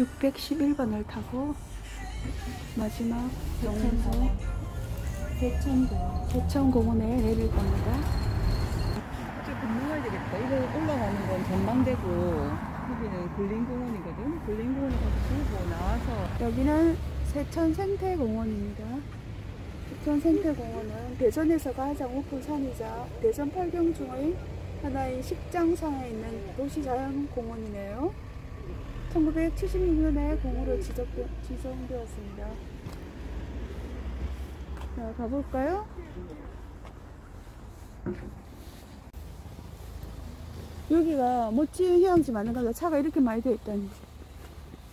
611번을 타고 마지막 영서 대천공, 대천공원에 내릴 겁니다. 이제 건너가야 되겠다. 이거 올라가는 건 전망대고 여기는 근린공원이거든. 근린공원에 가서 보고 나와서 여기는 세천 생태공원입니다. 세천 생태공원은 대전에서 가장 높은 산이자 대전 팔경 중의 하나인 식장상에 있는 도시자연공원이네요. 1976년에 공으로 지적되, 지정되었습니다. 자, 가볼까요? 여기가 멋진 휴양지 가다 차가 이렇게 많이 되어 있다니.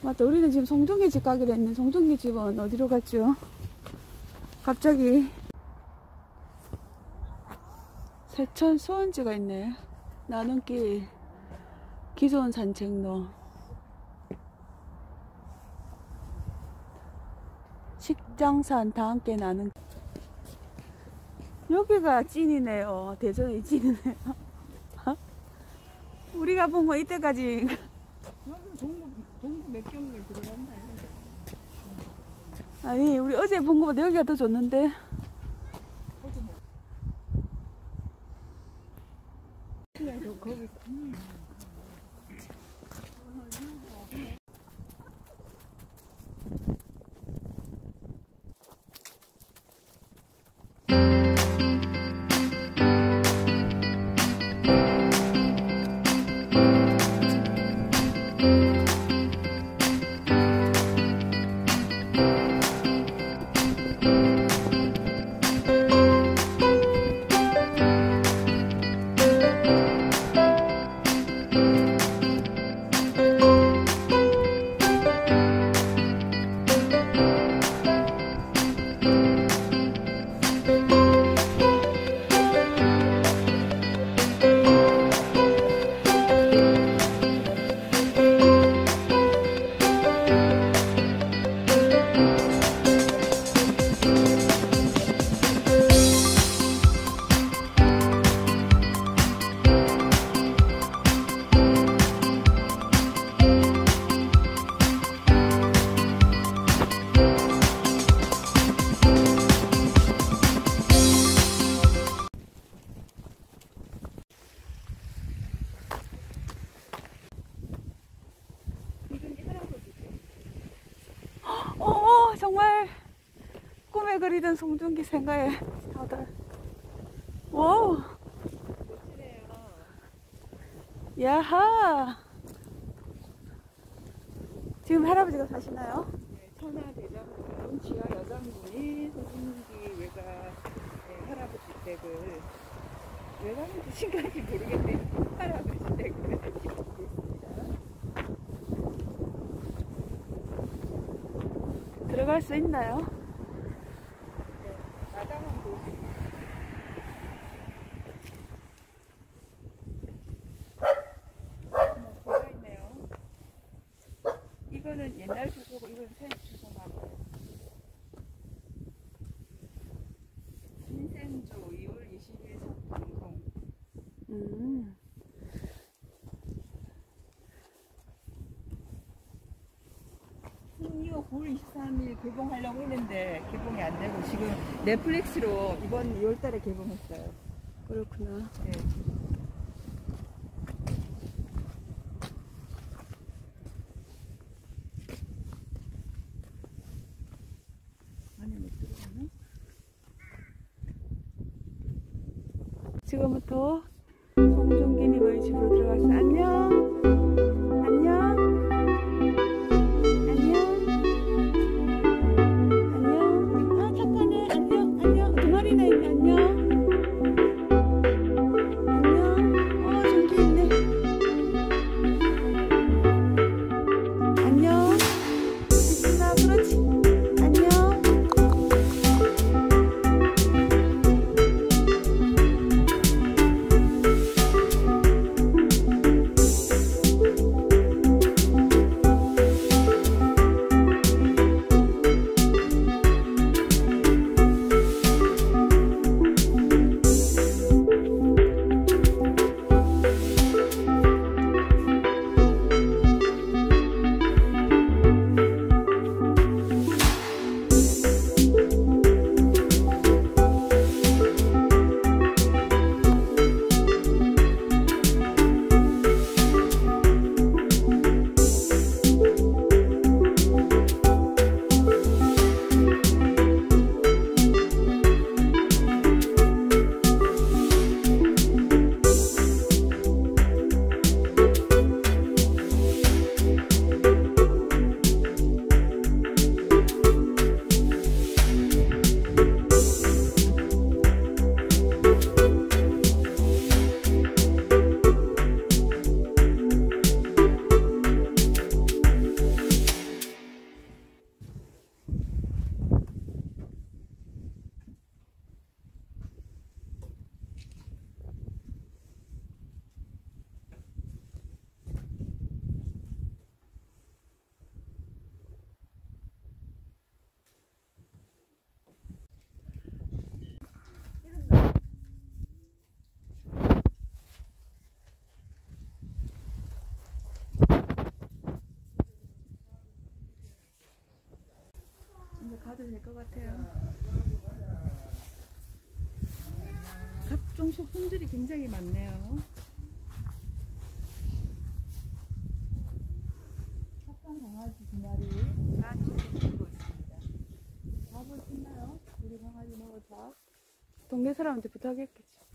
맞다, 우리는 지금 송정기 집 가기로 했는데 송정기 집은 어디로 갔죠? 갑자기 세천 수원지가 있네. 나눔길 기존 산책로 식장산 다 함께 나는 여기가 찐이네요. 대전의 찐이네요. 우리가 본 거 이때까지. 아니 우리 어제 본 거보다 여기가 더 좋는데 거기 그리던 송중기 생각에 다들 와우 야하 지금 할아버지가 사시나요? 천하 대장군 지하 여장군이 소중기 외가 네, 할아버지 댁을 외가는 주신까지 모르겠네. 할아버지 댁을. 들어갈 수 있나요? 마당은 보시 뭐가 있네요. 이거는 옛날 주소고 이건 새 주소나고. 신생조 2월 20일 방송. 음. 이거 9월 23일 개봉하려고 했는데 개봉이 안 되고 지금 넷플릭스로 이번 2월달에 개봉했어요. 그렇구나. 네. 안에 못 들어가나? 지금부터 송중기님 의 집으로 들어가겠습니다. 안녕. 안녕. 될 것 같아요. 각종 소품들이 굉장히 많네요. 착한 강아지 두 마리 있습니다. 밥을 줬나요? 우리 강아지 먹을 밥? 동네 사람한테 부탁했겠지.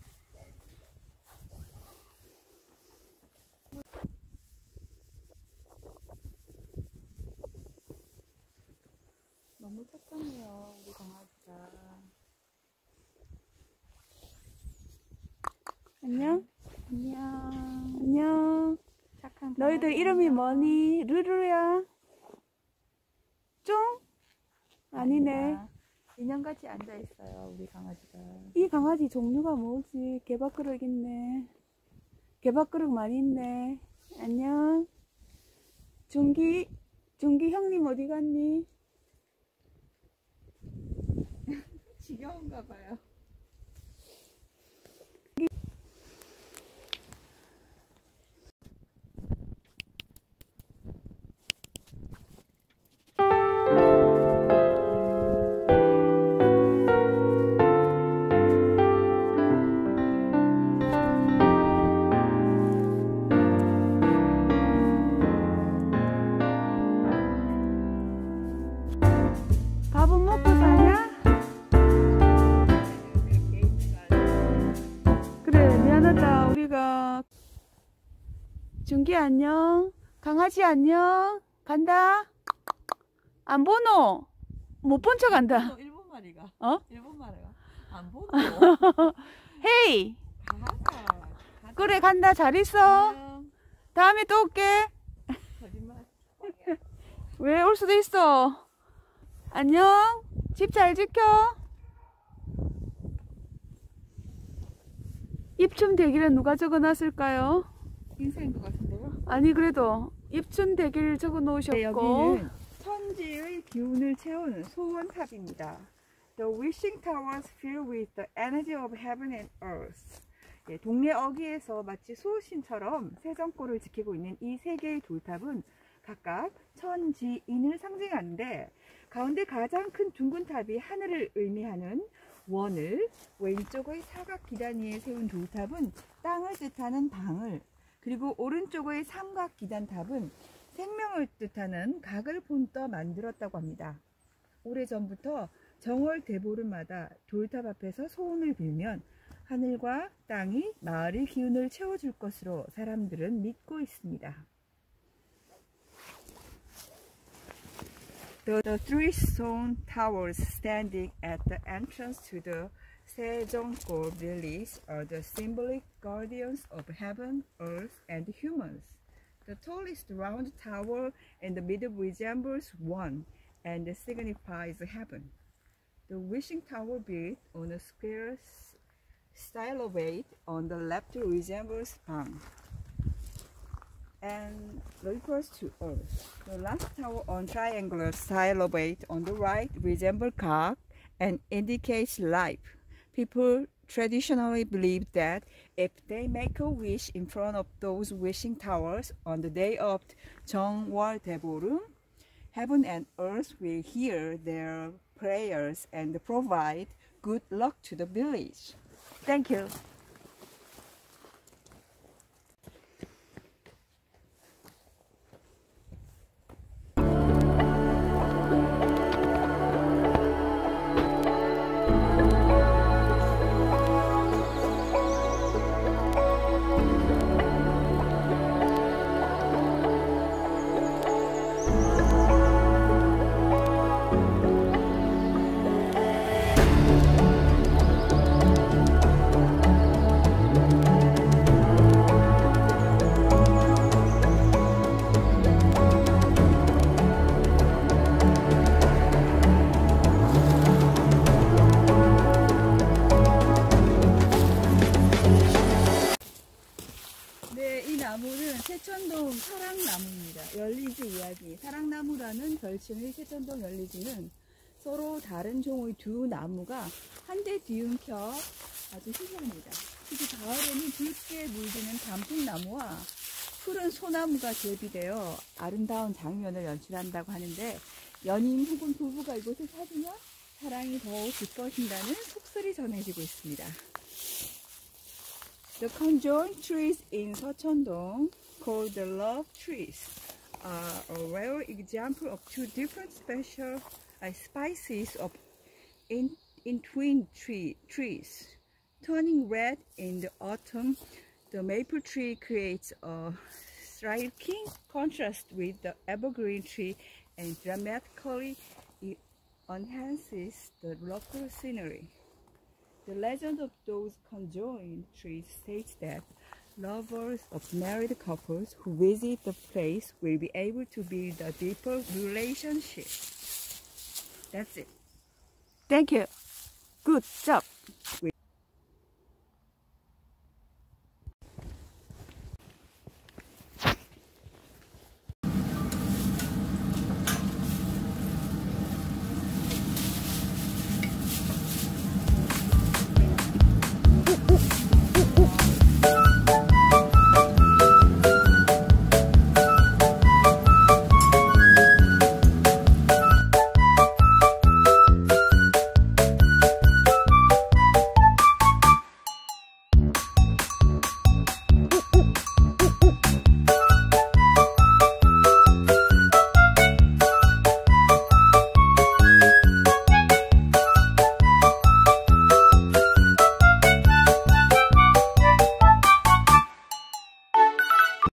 착하네요, 우리 강아지가. 안녕? 안녕. 안녕. 착한 너희들 이름이. 뭐니? 루루야? 쫑? 아니네. 인형같이 앉아 있어요 우리 강아지가. 이 강아지 종류가 뭐지? 개밥그릇 있네. 개밥그릇 많이 있네. 안녕. 중기, 중기 형님 어디 갔니? 지겨운가 봐요. 밥은 먹고 사 중기 안녕. 강아지 안녕. 간다. 안 보노? 못 본 척 한다. 일본 말이가. 어? 일본 말이가. 안 보고. 헤이! 가가. 그래, 간다. 잘 있어. 다음에 또 올게. 왜 올 수도 있어. 안녕. 집 잘 지켜. 입춘 대기를 누가 적어 놨을까요? 인사인 것 같은데요? 아니 그래도 입춘 대기를 적어 네, 놓으셨고 여기는 천지의 기운을 채우는 소원탑입니다. The wishing towers filled with the energy of heaven and earth. 예, 동네 어귀에서 마치 수호신처럼 세정골을 지키고 있는 이 세 개의 돌탑은 각각 천지인을 상징하는데 가운데 가장 큰 둥근 탑이 하늘을 의미하는 원을 왼쪽의 사각 기단 위에 세운 돌탑은 땅을 뜻하는 방을 그리고 오른쪽의 삼각 기단 탑은 생명을 뜻하는 각을 본떠 만들었다고 합니다. 오래전부터 정월 대보름마다 돌탑 앞에서 소원을 빌면 하늘과 땅이 마을의 기운을 채워줄 것으로 사람들은 믿고 있습니다. The three stone towers standing at the entrance to the Sejonggo village are the symbolic guardians of heaven, earth, and humans. The tallest round tower in the middle resembles one and signifies heaven. The wishing tower built on a square stylobate on the left resembles Bang and refers to earth. The last tower on triangular stylobate on the right resembles cock and indicates life. People traditionally believe that if they make a wish in front of those wishing towers on the day of Jeongwal Daeborum, heaven and earth will hear their prayers and provide good luck to the village. Thank you. 서로 다른 종의 두 나무가 한데 뒤엉켜 아주 희귀합니다. 특히 가을에는 붉게 물드는 단풍나무와 푸른 소나무가 대비되어 아름다운 장면을 연출한다고 하는데 연인 혹은 부부가 이곳을 찾으면 사랑이 더욱 깊어진다는 속설이 전해지고 있습니다. The conjoined trees in Secheon-dong, called the love trees, are a rare example of two different special uh, species of in, in twin tree, trees. Turning red in the autumn, the maple tree creates a striking contrast with the evergreen tree and dramatically enhances the local scenery. The legend of those conjoined trees states that lovers of married couples who visit the place will be able to build a deeper relationship. That's it. Thank you. Good job.